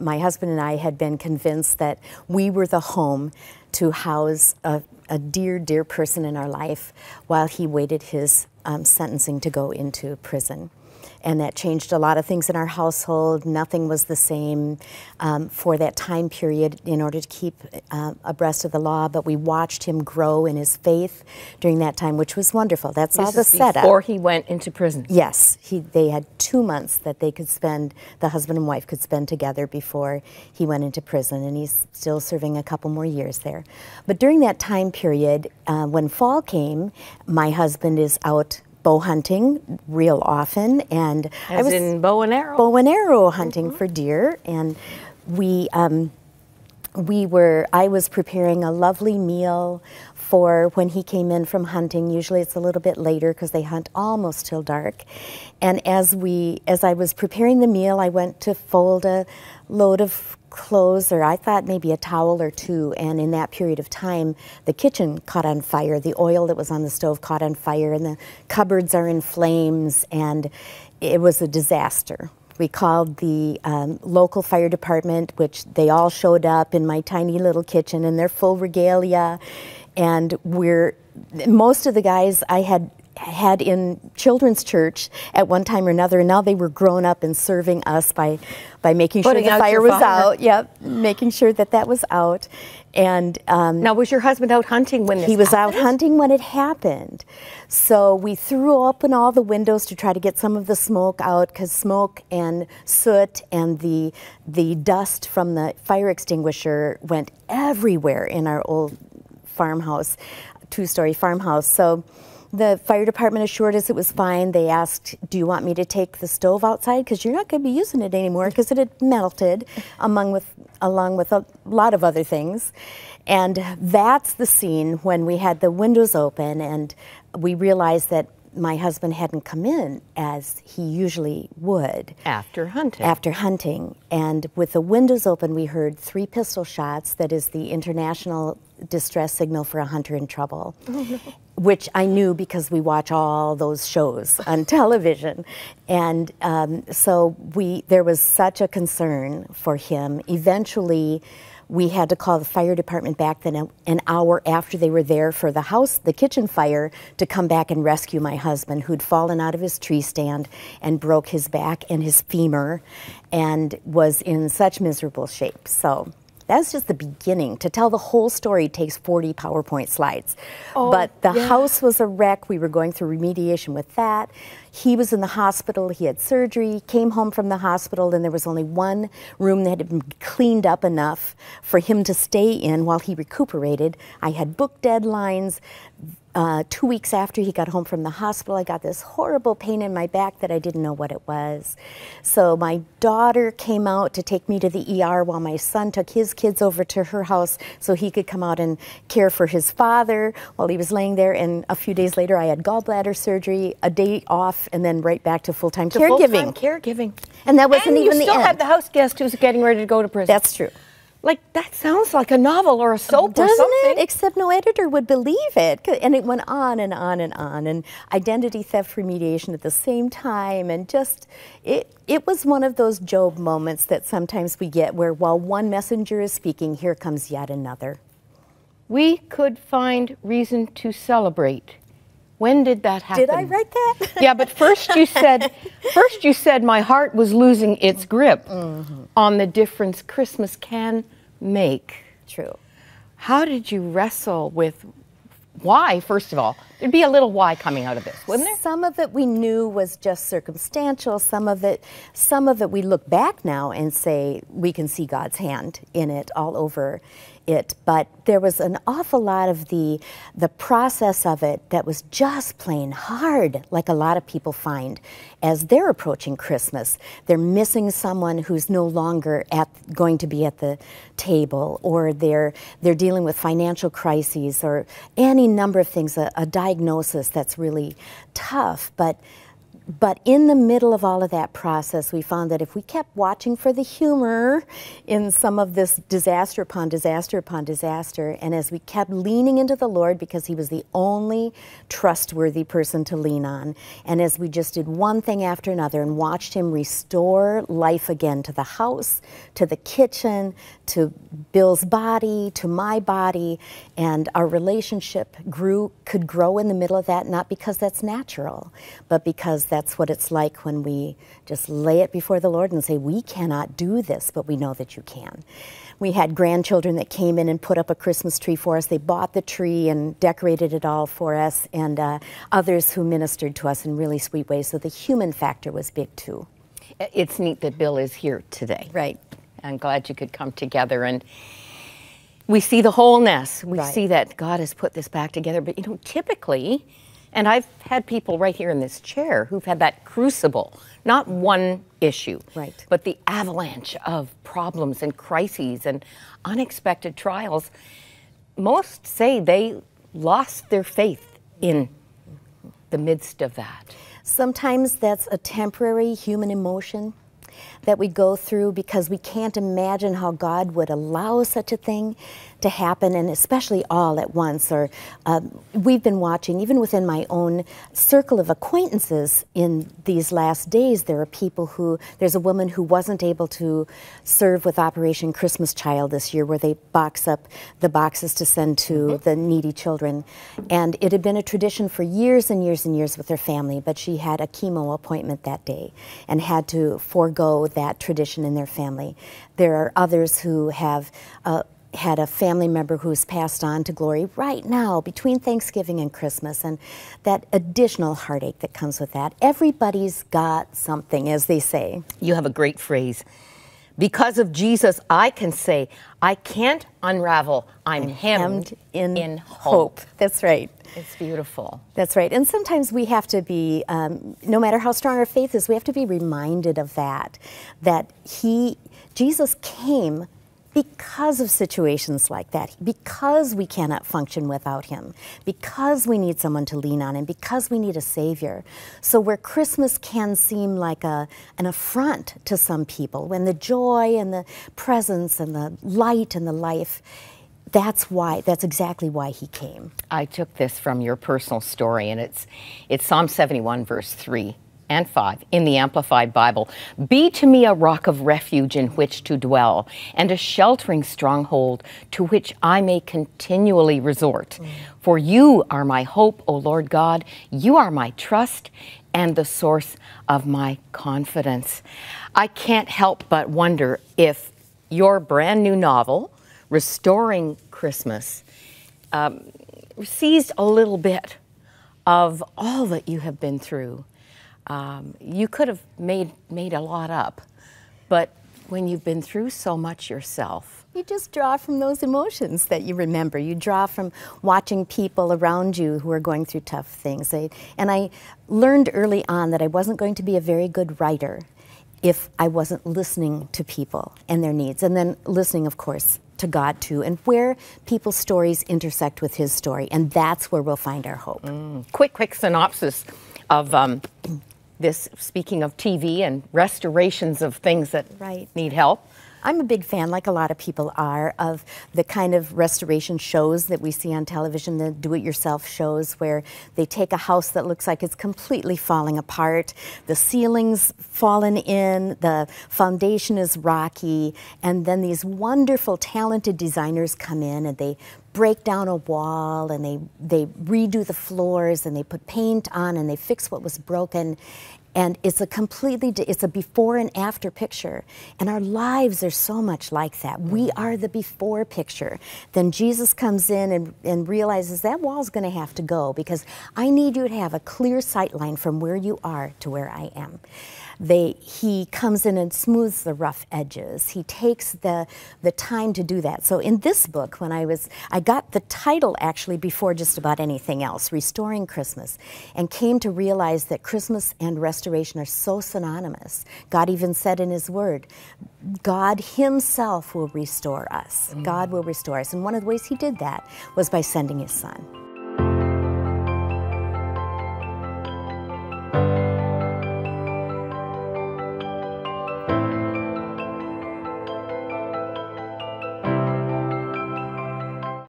my husband and I had been convinced that we were the home to house a, a dear, dear person in our life while he waited his um, sentencing to go into prison and that changed a lot of things in our household. Nothing was the same um, for that time period in order to keep uh, abreast of the law, but we watched him grow in his faith during that time, which was wonderful. That's this all the setup. Before he went into prison. Yes, he, they had two months that they could spend, the husband and wife could spend together before he went into prison, and he's still serving a couple more years there. But during that time period, uh, when fall came, my husband is out bow hunting real often, and As I was in bow and arrow. Bow and arrow hunting mm -hmm. for deer, and we um, we were. I was preparing a lovely meal for when he came in from hunting. Usually it's a little bit later because they hunt almost till dark. And as we, as I was preparing the meal, I went to fold a load of clothes or I thought maybe a towel or two and in that period of time the kitchen caught on fire. The oil that was on the stove caught on fire and the cupboards are in flames and it was a disaster. We called the um, local fire department which they all showed up in my tiny little kitchen in their full regalia and we're most of the guys I had had in children's church at one time or another, and now they were grown up and serving us by by making Putting sure the fire was fire. out. Yep, making sure that that was out. And um, now, was your husband out hunting when he was happened? out hunting when it happened? So we threw open all the windows to try to get some of the smoke out, because smoke and soot and the the dust from the fire extinguisher went everywhere in our old farmhouse, two-story farmhouse. So the fire department assured us it was fine. They asked, Do you want me to take the stove outside? Because you're not going to be using it anymore because it had melted among with, along with a lot of other things. And that's the scene when we had the windows open and we realized that my husband hadn't come in as he usually would. After hunting. After hunting. And with the windows open, we heard three pistol shots. That is the international distress signal for a hunter in trouble. Oh, no. Which I knew because we watch all those shows on television. And um, so we, there was such a concern for him. Eventually, we had to call the fire department back then an hour after they were there for the house, the kitchen fire, to come back and rescue my husband, who'd fallen out of his tree stand and broke his back and his femur and was in such miserable shape. So that's just the beginning. To tell the whole story takes 40 PowerPoint slides. Oh, but the yeah. house was a wreck. We were going through remediation with that. He was in the hospital. He had surgery, came home from the hospital, and there was only one room that had been cleaned up enough for him to stay in while he recuperated. I had book deadlines uh, two weeks after he got home from the hospital, I got this horrible pain in my back that I didn't know what it was. So my daughter came out to take me to the ER while my son took his kids over to her house so he could come out and care for his father while he was laying there. And a few days later, I had gallbladder surgery, a day off, and then right back to full-time caregiving. Full-time caregiving. And that wasn't and even the end. you still have the house guest who's getting ready to go to prison. That's true. Like that sounds like a novel or a soap Doesn't or something. it? Except no editor would believe it, and it went on and on and on, and identity theft remediation at the same time, and just it. It was one of those Job moments that sometimes we get, where while one messenger is speaking, here comes yet another. We could find reason to celebrate. When did that happen? Did I write that? yeah, but first you said, first you said my heart was losing its grip mm -hmm. on the difference Christmas can make. True. How did you wrestle with why, first of all? There'd be a little why coming out of this, wouldn't there? Some of it we knew was just circumstantial. Some of it, some of it we look back now and say we can see God's hand in it all over it, but there was an awful lot of the the process of it that was just plain hard, like a lot of people find as they're approaching Christmas. They're missing someone who's no longer at going to be at the table, or they're they're dealing with financial crises, or any number of things, a, a diagnosis that's really tough, but but in the middle of all of that process, we found that if we kept watching for the humor in some of this disaster upon disaster upon disaster, and as we kept leaning into the Lord because He was the only trustworthy person to lean on, and as we just did one thing after another and watched Him restore life again to the house, to the kitchen, to Bill's body, to my body, and our relationship grew, could grow in the middle of that, not because that's natural, but because that's that's what it's like when we just lay it before the Lord and say, We cannot do this, but we know that you can. We had grandchildren that came in and put up a Christmas tree for us. They bought the tree and decorated it all for us, and uh, others who ministered to us in really sweet ways. So the human factor was big too. It's neat that Bill is here today. Right. I'm glad you could come together and we see the wholeness. We Right. see that God has put this back together. But you know, typically, and I've had people right here in this chair who've had that crucible, not one issue, Right. but the avalanche of problems and crises and unexpected trials. Most say they lost their faith in the midst of that. Sometimes that's a temporary human emotion that we go through because we can't imagine how God would allow such a thing to happen, and especially all at once. Or um, we've been watching, even within my own circle of acquaintances in these last days, there are people who, there's a woman who wasn't able to serve with Operation Christmas Child this year, where they box up the boxes to send to the needy children. And it had been a tradition for years and years and years with her family, but she had a chemo appointment that day and had to forego that tradition in their family. There are others who have. Uh, had a family member who's passed on to glory right now between Thanksgiving and Christmas, and that additional heartache that comes with that. Everybody's got something, as they say. You have a great phrase. Because of Jesus, I can say, I can't unravel. I'm, hemmed, in, in hope. That's right. It's beautiful. That's right. And sometimes we have to be, um, no matter how strong our faith is, we have to be reminded of that. That He, Jesus came because of situations like that, because we cannot function without Him, because we need someone to lean on, and because we need a Savior. So, where Christmas can seem like a, an affront to some people, when the joy and the presence and the light and the life, that's why, that's exactly why He came. I took this from your personal story, and it's it's Psalm 71, verse 3 and 5 in the Amplified Bible. Be to me a rock of refuge in which to dwell, and a sheltering stronghold to which I may continually resort. For you are my hope, O Lord God. You are my trust and the source of my confidence. I can't help but wonder if your brand new novel, Restoring Christmas, um, seized a little bit of all that you have been through. Um, you could have made made a lot up, but when you've been through so much yourself, You just draw from those emotions that you remember. You draw from watching people around you who are going through tough things. I, and I learned early on that I wasn't going to be a very good writer if I wasn't listening to people and their needs. And then listening, of course, to God too, and where people's stories intersect with His story. And that's where we'll find our hope. quick quick synopsis of um, this. Speaking of TV and restorations of things that Right. need help. I'm a big fan, like a lot of people are, of the kind of restoration shows that we see on television, the do it yourself shows, where they take a house that looks like it's completely falling apart, the ceiling's fallen in, the foundation is rocky, and then these wonderful, talented designers come in and they break down a wall and they, they redo the floors and they put paint on and they fix what was broken. And it's a completely it's a before and after picture. And our lives are so much like that. We mm-hmm. are the before picture. Then jesus comes in and, and realizes that wall's going to have to go because i need you to have a clear sight line from where you are to where i am they, he comes in and smooths the rough edges. He takes the, the time to do that. So in this book, when I was, I got the title actually before just about anything else, Restoring Christmas, and came to realize that Christmas and restoration are so synonymous. God even said in His Word, God Himself will restore us. Mm. God will restore us. And one of the ways He did that was by sending His Son.